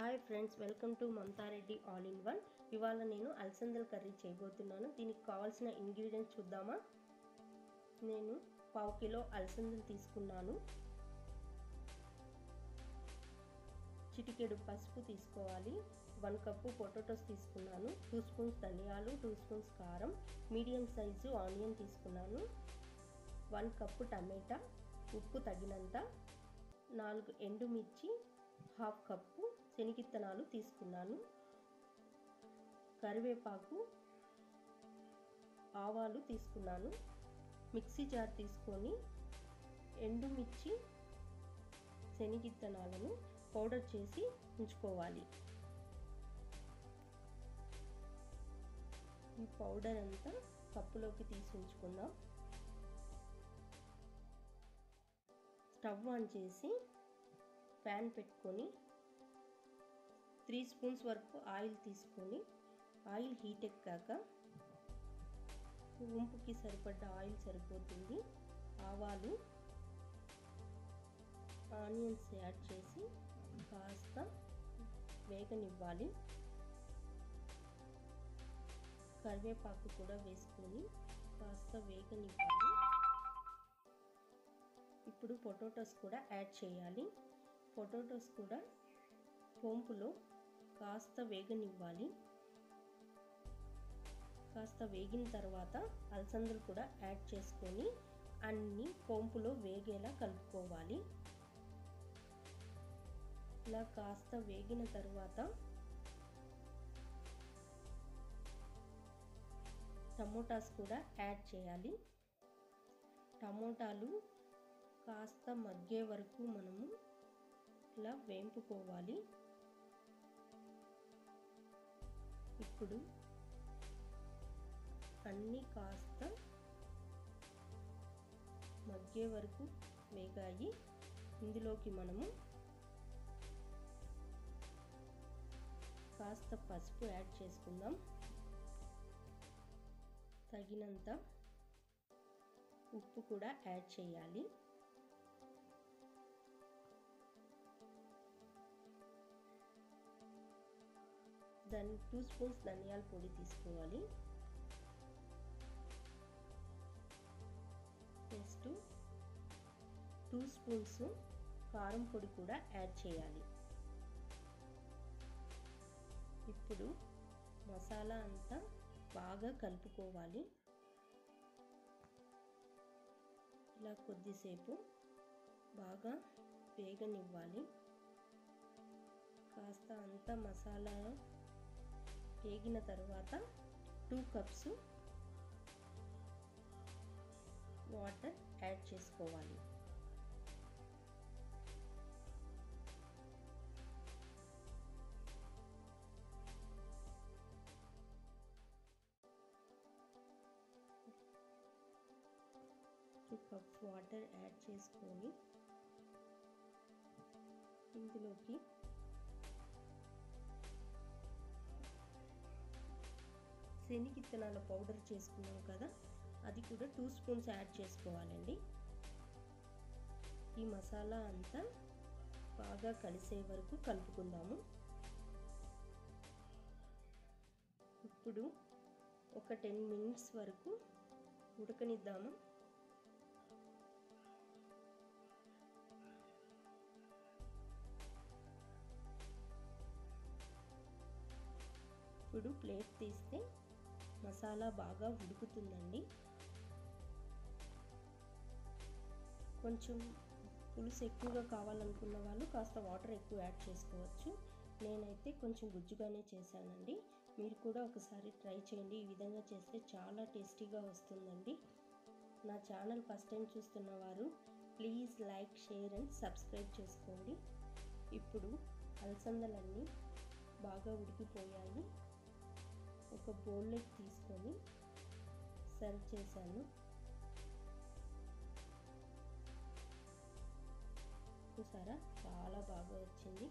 Hi friends welcome to Mamatha Reddy all in one. ఇవాళ నేను అలసందల curry చేయబోతున్నాను. దీనికి కావాల్సిన ఇంగ్రీడియంట్స్ చూద్దామా? నేను పావు కిలో అలసందలు తీసుకున్నాను. చిటికెడు పసుపు తీసుకోవాలి. వన్ కప్పు పొటాటోస్ తీసుకున్నాను. టూ స్పూన్స్ ధనియాలు టూ స్పూన్స్ కారం మీడియం సైజు ఆనియన్ తీసుకున్నాను. వన్ కప్పు టమాటా ఉప్పు తగినంత నాలుగు ఎండుమిర్చి హాఫ్ కప్పు శనగిత్తనాలు తీసుకున్నాను. కరివేపాకు ఆవాలు తీసుకున్నాను. మిక్సీ జార్ తీసుకొని ఎండుమిర్చి శనగిత్తనాలను పౌడర్ చేసి ఉంచుకోవాలి. ఈ పౌడర్ అంతా కప్పులోకి తీసి ఉంచుకుందాం. స్టవ్ ఆన్ చేసి ప్యాన్ పెట్టుకొని త్రీ స్పూన్స్ వరకు ఆయిల్ తీసుకొని ఆయిల్ హీట్ ఎక్కాక ఉంపుకి సరిపడ్డ ఆయిల్ సరిపోతుంది. ఆవాలు ఆనియన్స్ యాడ్ చేసి కాస్త వేగనివ్వాలి. కరివేపాకు కూడా వేసుకొని కాస్త వేగనివ్వాలి. ఇప్పుడు పొటాటోస్ కూడా యాడ్ చేయాలి. పొటాటోస్ కూడా పోంపులో కాస్త వేగనివ్వాలి. కాస్త వేగిన తర్వాత అలసందలు కూడా యాడ్ చేసుకొని అన్ని పోంపులో వేగేలా కలుపుకోవాలి. ఇలా కాస్త వేగిన తర్వాత టమోటాస్ కూడా యాడ్ చేయాలి. టమోటాలు కాస్త మగ్గే వరకు మనము ఇలా వేంపుకోవాలి. ఇప్పుడు అన్నీ కాస్త మగ్గే వరకు వేగాయి. ఇందులోకి మనము కాస్త పసుపు యాడ్ చేసుకుందాం. తగినంత ఉప్పు కూడా యాడ్ చేయాలి. దాని టూ స్పూన్స్ ధనియాల పొడి తీసుకోవాలి. నెక్స్ట్ టూ స్పూన్స్ కారం పొడి కూడా యాడ్ చేయాలి. ఇప్పుడు మసాలా అంతా బాగా కలుపుకోవాలి. ఇలా కొద్దిసేపు బాగా వేగనివ్వాలి. కాస్త అంతా మసాలా వేగిన తర్వాత టూ కప్స్ వాటర్ యాడ్ చేసుకోవాలి. కప్ వాటర్ యాడ్ చేసుకొని ఇందులోకి శనిగిత్తనాల పౌడర్ చేసుకున్నాం కదా అది కూడా టూ స్పూన్స్ యాడ్ చేసుకోవాలండి. ఈ మసాలా అంతా బాగా కలిసే వరకు కలుపుకుందాము. ఇప్పుడు ఒక టెన్ మినిట్స్ వరకు ఉడకనిద్దాము. ఇప్పుడు ప్లేట్ తీస్తే మసాలా బాగా ఉడుకుతుందండి. కొంచెం పులుసు ఎక్కువగా కావాలనుకున్న వాళ్ళు కాస్త వాటర్ ఎక్కువ యాడ్ చేసుకోవచ్చు. నేనైతే కొంచెం గుజ్జుగానే చేశానండి. మీరు కూడా ఒకసారి ట్రై చేయండి. ఈ విధంగా చేస్తే చాలా టేస్టీగా వస్తుందండి. నా ఛానల్ ఫస్ట్ టైం చూస్తున్న వారు please like share and subscribe చేసుకోండి. ఇప్పుడు అలసందలన్నీ బాగా ఉడికిపోయాయి. ఒక బౌల్లోకి తీసుకొని సర్వ్ చేశాను. చూసారా? చాలా బాగా వచ్చింది.